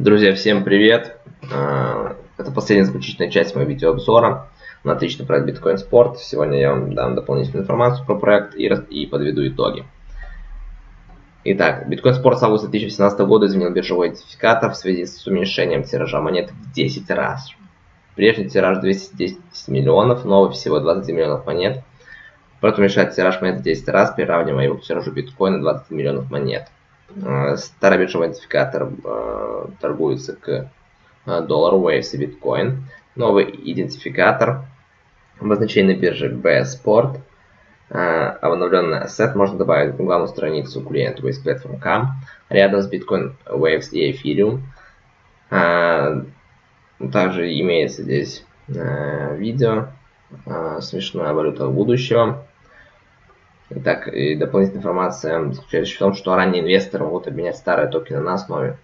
Друзья, всем привет! А, это последняя заключительная часть моего видеообзора на отличный проект Bitcoin Sport. Сегодня я вам дам дополнительную информацию про проект и, и подведу итоги. Итак, Bitcoin Sport с августа 2018 года изменил биржевой идентификатор в связи с уменьшением тиража монет в 10 раз. Прежний тираж 210 миллионов, новый всего 20 миллионов монет. Проект уменьшает тираж монет в 10 раз, приравнивая его к тиражу биткоина 20 миллионов монет. Э, старый биржевой идентификатор э, торгуется к э, доллару Waves и биткоин. Новый идентификатор обозначение на бирже BSport. Обновленный ассет можно добавить на главную страницу клиента Waves Platform Cam рядом с Bitcoin Waves и Ethereum. Также имеется здесь видео смешная валюта будущего. Итак, и дополнительная информация заключается в том, что ранние инвесторы могут обменять старые токены на основе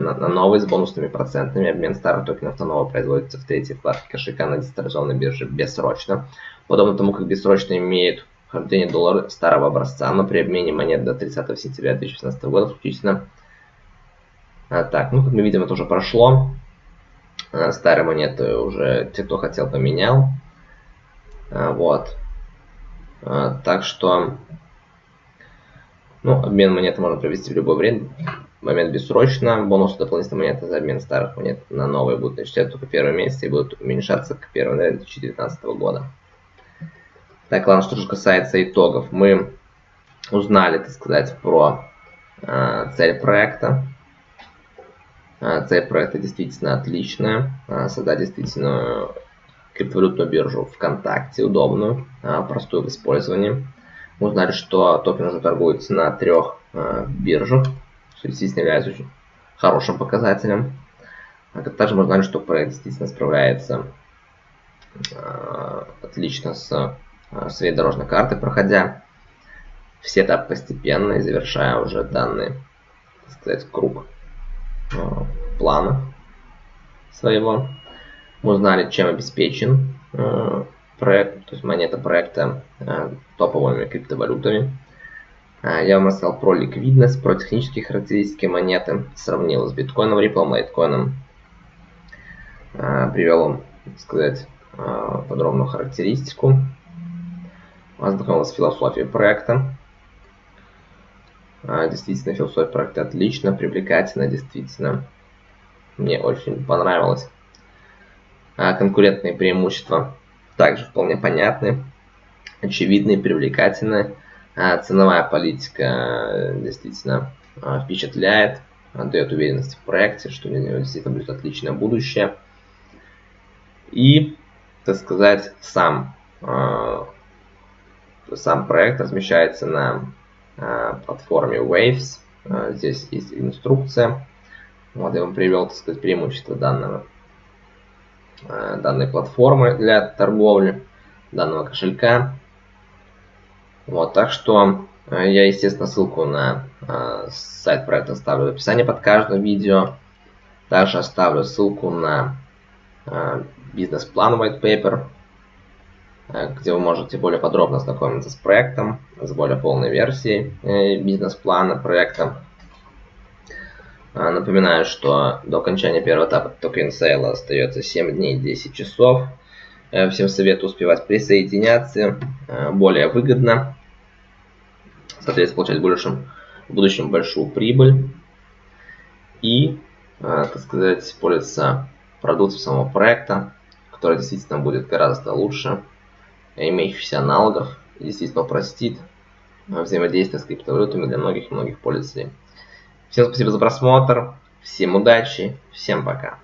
на, на новые с бонусными процентами. Обмен старых токенов на новые производится в третьей вкладке кошелька на децентрализованной бирже бессрочно. Подобно тому, как бессрочно имеют хождение доллара старого образца, но при обмене монет до 30 сентября 2016 года включительно. А, так, ну как мы видим, это уже прошло. А, старые монеты уже те, кто хотел, поменял. А, вот. А, так что, ну, обмен монет можно провести в любое время. Момент бессрочно. Бонусы дополнительной монеты за обмен старых монет на новые будут начислять только первый месяц и будут уменьшаться к 1 января 2019 года. Так, ладно, что же касается итогов. Мы узнали, так сказать, про э, цель проекта. Э, цель проекта действительно отличная. Э, создать действительно криптовалютную биржу ВКонтакте, удобную, а, простую в использовании. Мы узнали, что токен уже торгуется на трех а, биржах, что действительно является очень хорошим показателем. А также мы узнали, что проект действительно справляется отлично с своей дорожной картой, проходя все этапы постепенно и завершая уже данный, так сказать, круг плана своего. Узнали, чем обеспечен э, проект, то есть монета проекта э, топовыми криптовалютами. Э, я вам рассказал про ликвидность, про технические характеристики монеты, сравнил с биткоином, Ripple, лайткоином. Привел вам, так сказать, подробную характеристику. Ознакомился с философией проекта. Действительно, философия проекта отлично, привлекательна, действительно. Мне очень понравилось. А конкурентные преимущества также вполне понятны, очевидны и привлекательны. А ценовая политика э, действительно а, впечатляет, дает уверенность в проекте, что у него действительно будет отличное будущее. И, так сказать, сам, сам проект размещается на платформе Waves. Здесь есть инструкция. Вот я вам привел, так сказать, преимущества данного данной платформы для торговли, данного кошелька. Вот, так что э, я, естественно, ссылку на э, сайт проекта оставлю в описании под каждым видео. Также оставлю ссылку на э, бизнес-план white paper, э, где вы можете более подробно ознакомиться с проектом, с более полной версией э, бизнес-плана проекта. А, напоминаю, что до окончания первого этапа токен сейла остается 7 дней 10 часов. Э, всем советую успевать присоединяться э, более выгодно. Соответственно, получать в будущем, в будущем большую прибыль. И, э, так сказать, пользоваться продукцией самого проекта, который действительно будет гораздо лучше имеющихся аналогов и действительно упростит взаимодействие с криптовалютами для многих-многих пользователей. Всем спасибо за просмотр, всем удачи, всем пока.